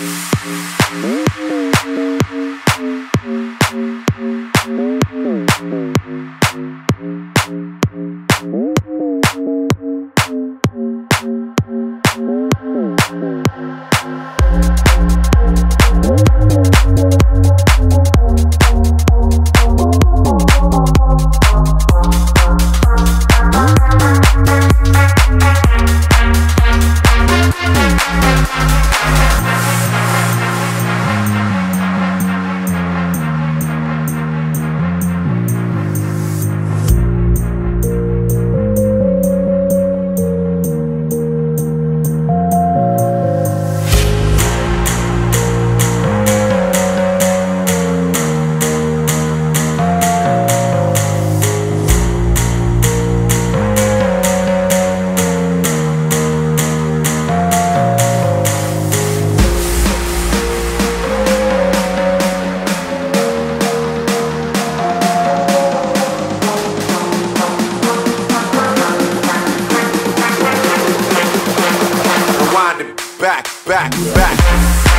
Música back, back, back.